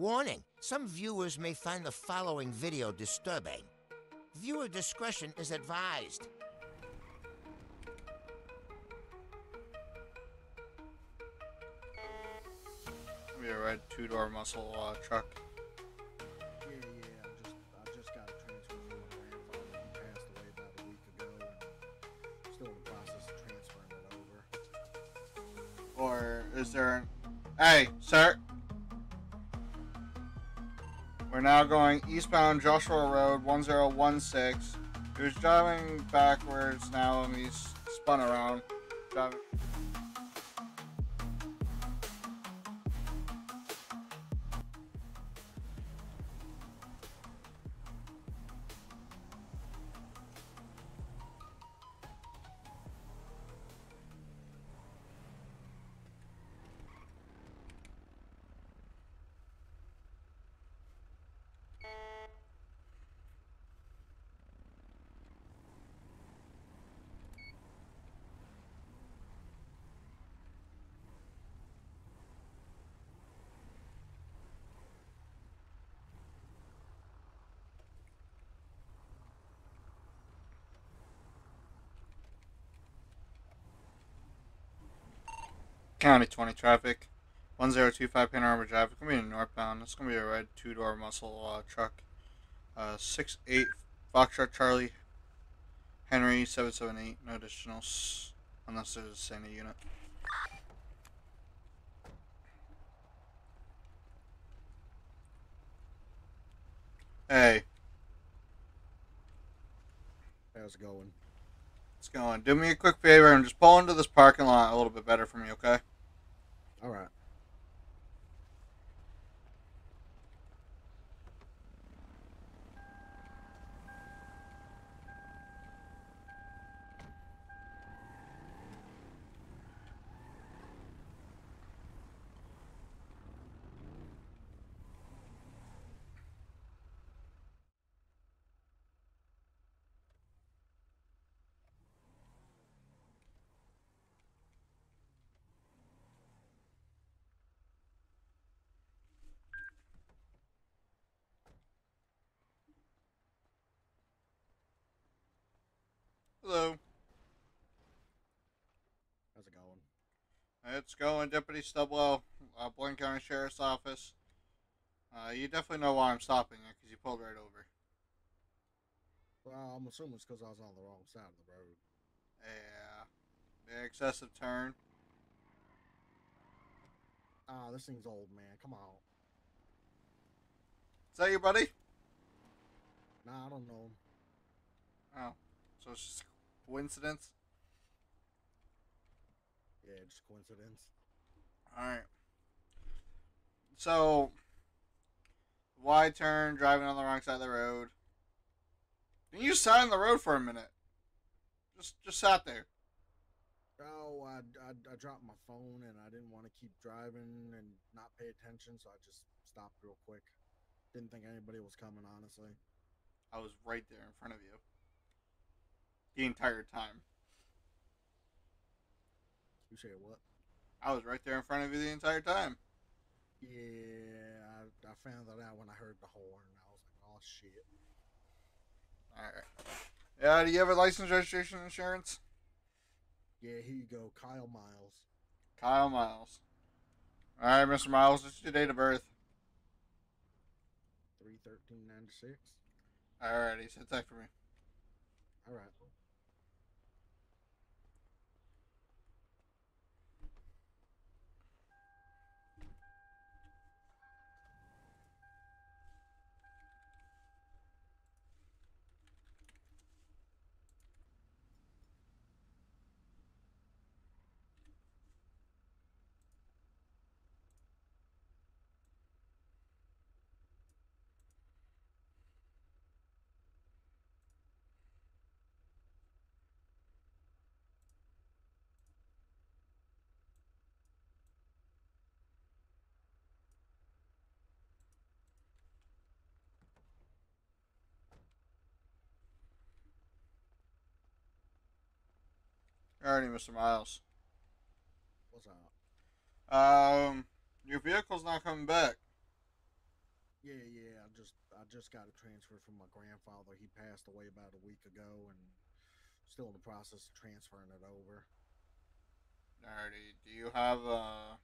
Warning some viewers may find the following video disturbing. Viewer discretion is advised. We a red two door muscle uh, truck. Yeah, yeah. I just I just got a transfer from my grandfather. He passed away about a week ago, and still in the process of transferring it over. Or is there an. Hey, sir! We're now going eastbound Joshua Road 1016. He was driving backwards now and he's spun around. Driving. County 20 traffic. 1025 Panorama Drive. It's going to be northbound. It's going to be a red two door muscle uh, truck. Uh, 68 Foxtrot Charlie Henry 778. No additionals. Unless there's a Santa unit. Hey, How's it going? it's going. Do me a quick favor and just pull into this parking lot a little bit better for me, okay? All right. Hello. How's it going? It's going, Deputy Stubwell, uh, Blaine County Sheriff's Office. Uh, you definitely know why I'm stopping you because you pulled right over. Well, I'm assuming it's because I was on the wrong side of the road. Yeah. The excessive turn. Ah, this thing's old, man. Come on. Is that your buddy? Nah, I don't know. Oh. So it's just coincidence? Yeah, just coincidence. Alright. So, wide turn, driving on the wrong side of the road. Can you sat on the road for a minute? Just, just sat there. Oh, I, I, I dropped my phone and I didn't want to keep driving and not pay attention, so I just stopped real quick. Didn't think anybody was coming, honestly. I was right there in front of you. The entire time. You say what? I was right there in front of you the entire time. Yeah, I, I found that out when I heard the horn. I was like, oh shit. Alright. Yeah, do you have a license, registration, insurance? Yeah, here you go, Kyle Miles. Kyle Miles. Alright, Mr. Miles, what's your date of birth? Three thirteen ninety six. Alrighty, sit tight for me. All right. Alrighty, Mr. Miles. What's up? Um, your vehicle's not coming back. Yeah, yeah. I just I just got a transfer from my grandfather. He passed away about a week ago, and still in the process of transferring it over. Alrighty. Do you have uh,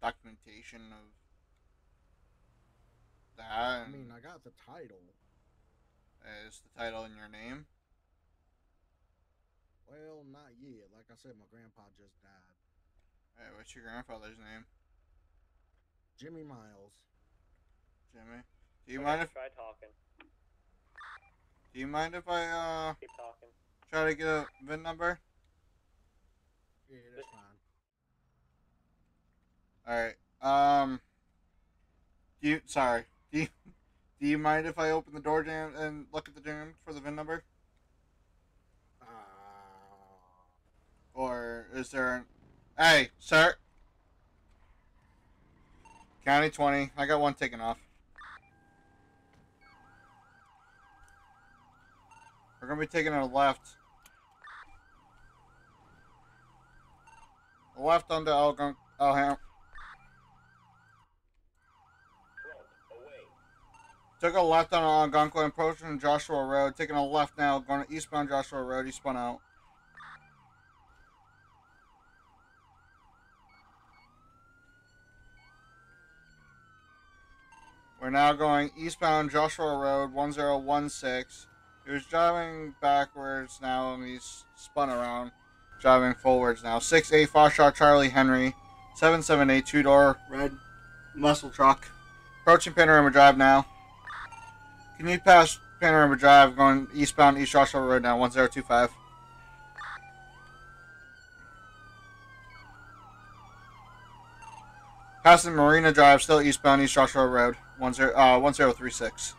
documentation of that? I mean, I got the title. Is the title in your name? Well, not yet. Like I said, my grandpa just died. Hey, what's your grandfather's name? Jimmy Miles. Jimmy. Do you Okay, mind if try talking? Do you mind if I uh Keep talking. try to get a VIN number? Yeah, that's fine. All right. Um. Do you sorry? Do you do you mind if I open the door jam and look at the jam for the VIN number, or is there? An... Hey, sir. County twenty. I got one taken off. We're gonna be taking a left. Left onto Algon Alham. Took a left on Algonquin, approaching Joshua Road. Taking a left now, going to eastbound Joshua Road. He spun out. We're now going eastbound Joshua Road, 1016. He was driving backwards now, and he's spun around, driving forwards now. 6A Foxtrot Charlie Henry, 778 two door red muscle truck. Approaching Panorama Drive now. Can you pass Panorama Drive going eastbound East Joshua Road now, 1025? Passing Marina Drive, still eastbound East Joshua Road, 10, uh, 1036.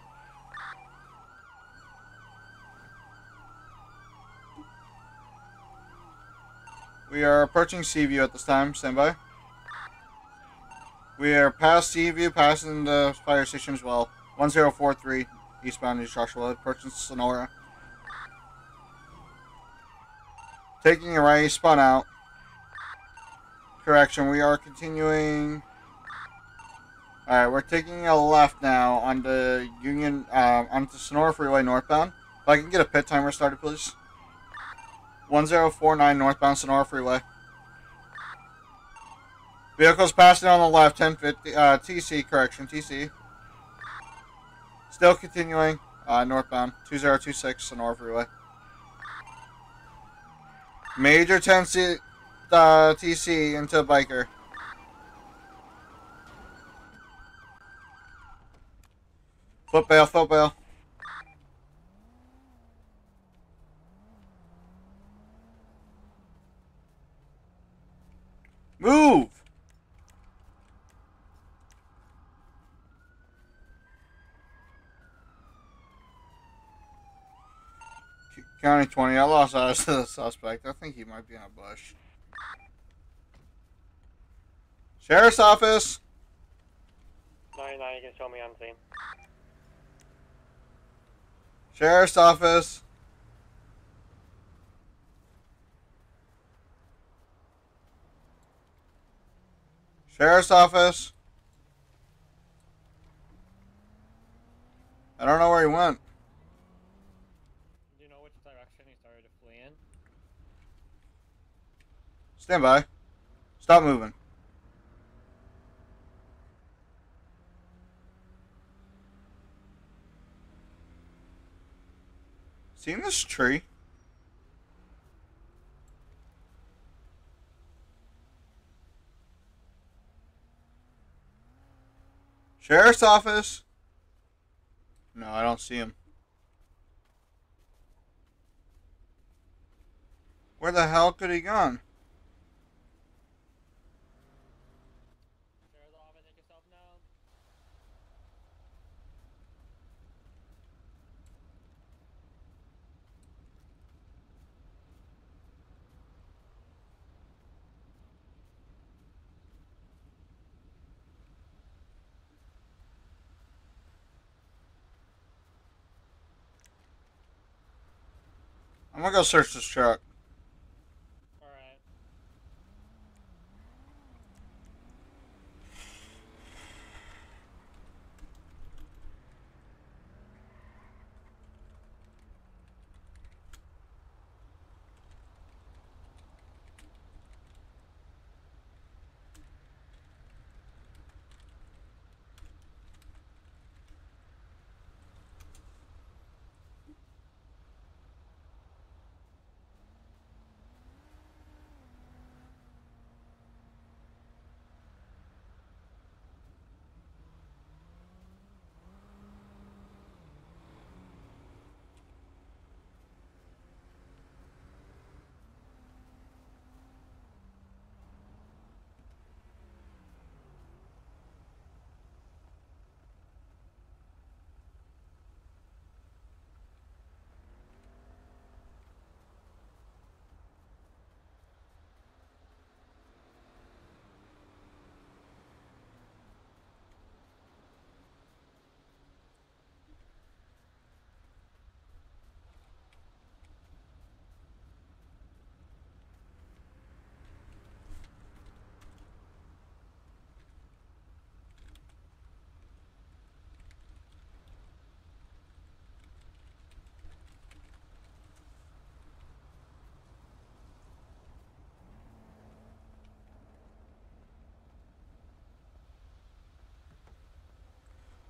We are approaching Seaview at this time. Stand by. We are past Seaview, passing the fire station as well. 1043 eastbound East Joshua, approaching Senora. Taking a right, spun out. Correction, we are continuing. Alright, we're taking a left now on the Union, uh, onto Senora Freeway northbound. If I can get a pit timer started, please. 1049 northbound Senora Freeway. Vehicles passing on the left, 1050, uh, TC, correction, TC. Still continuing, uh, northbound, 2026 Senora Freeway. Major 10C, uh, TC into biker. Foot bail, foot bail. Move! County 20, I lost eyes to the suspect. I think he might be in a bush. Sheriff's office! 99, you can show me on scene. Sheriff's office. Sheriff's office. I don't know where he went. Do you know which direction he started to flee in? Stand by. Stop moving. Seen this tree? Sheriff's office? No, I don't see him. Where the hell could he gone? Sheriff's office, take yourself now. I'm gonna go search this truck. Alright.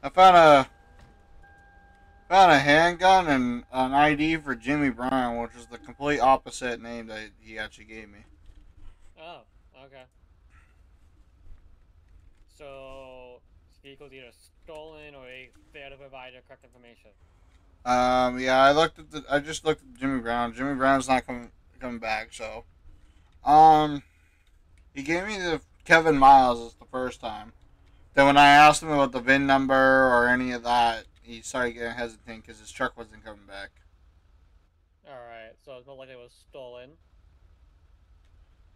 I found a found a handgun and an ID for Jimmy Brown, which is the complete opposite name that he actually gave me. Oh, okay. So, vehicle's either stolen or they failed to provide the correct information. Um, yeah, I looked at the. I just looked at Jimmy Brown. Jimmy Brown's not coming coming back, so. Um, he gave me the Kevin Miles the first time. Then when I asked him about the VIN number or any of that, he started getting hesitant because his truck wasn't coming back. Alright, so it's not like it was stolen.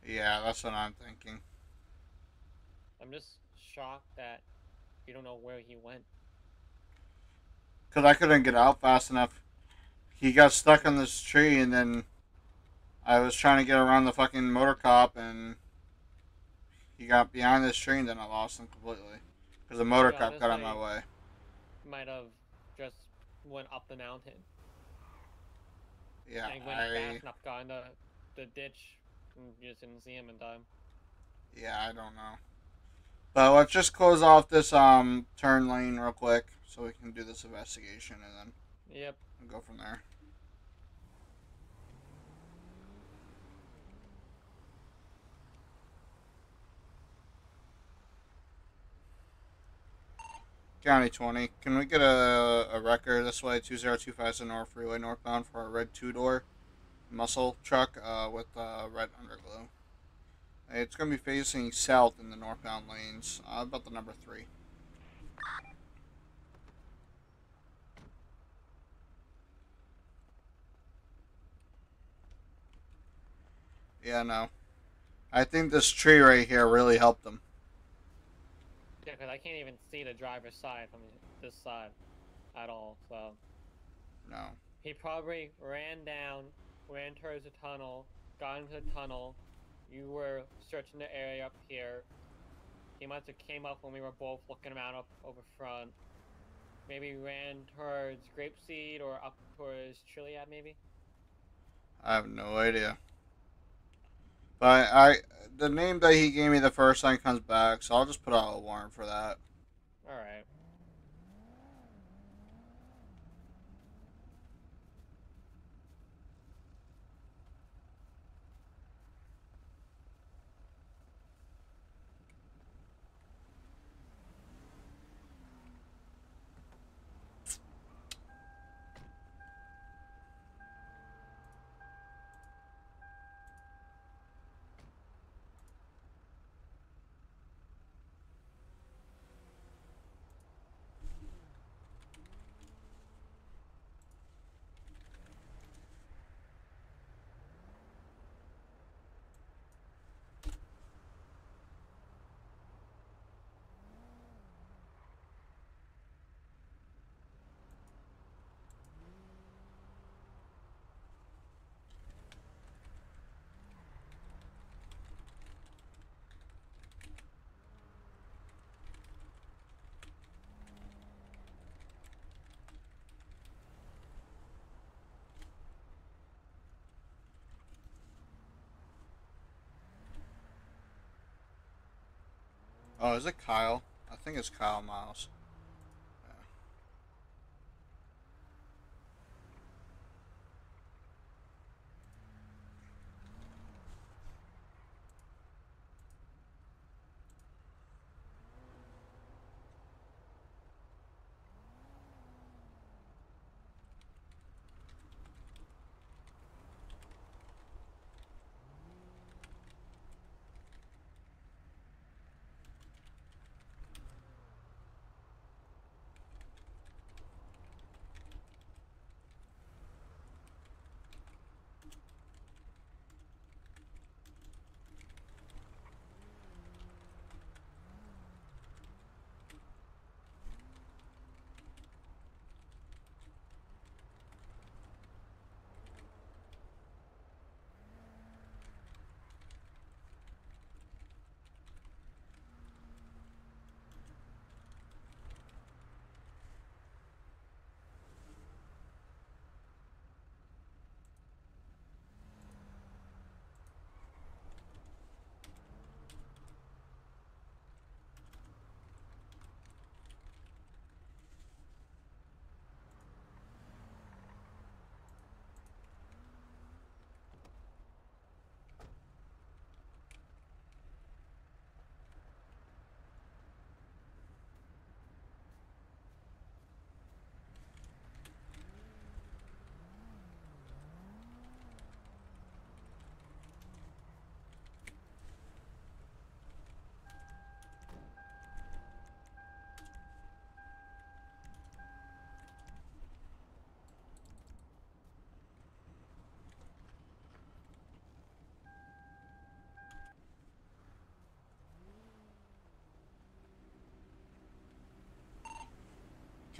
Yeah, that's what I'm thinking. I'm just shocked that you don't know where he went. Because I couldn't get out fast enough. He got stuck on this tree, and then I was trying to get around the fucking motor cop, and he got behind this tree, and then I lost him completely. Because a motor cop got on my way. Might have just went up the mountain. Yeah, and went I fast enough, got in the, ditch, and you just didn't see him in time. yeah I don't know. But let's just close off this um turn lane real quick, so we can do this investigation, and then Yep. we'll go from there. County 20. Can we get a, a record this way? 2025 to North Freeway northbound for a red two door muscle truck uh, with uh, red underglow. It's going to be facing south in the northbound lanes, uh, about the number three. Yeah, no. I think this tree right here really helped them. Yeah, because I can't even see the driver's side from this side at all, so. No. He probably ran down, ran towards the tunnel, got into the tunnel. You were searching the area up here. He must have came up when we were both looking around up over front. Maybe ran towards Grapeseed or up towards Chiliad, maybe. I have no idea. But I, the name that he gave me the first time comes back, so I'll just put out a warrant for that. All right. Oh, is it Kyle? I think it's Kyle Miles.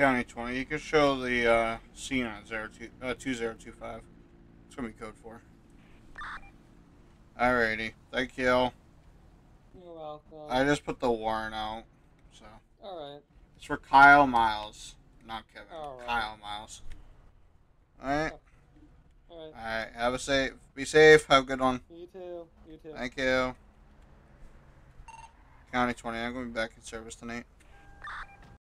County 20. You can show the uh, scene on 02, uh, 2025. It's going to be code 4. Alrighty. Thank you. You're welcome. I just put the warrant out. So Alright. It's for Kyle Miles. Not Kevin. Alright. Kyle Miles. Alright. Alright. Alright. Have a safe. Be safe. Have a good one. You too. You too. Thank you. County 20. I'm going to be back in service tonight.